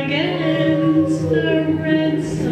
against the red sun.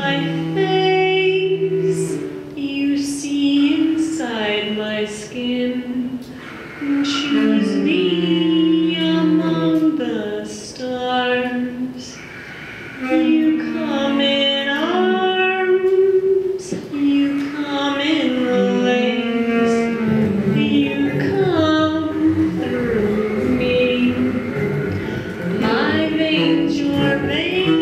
my face. You see inside my skin. Choose me among the stars. You come in arms. You come in waves. You come through me. My veins, your veins.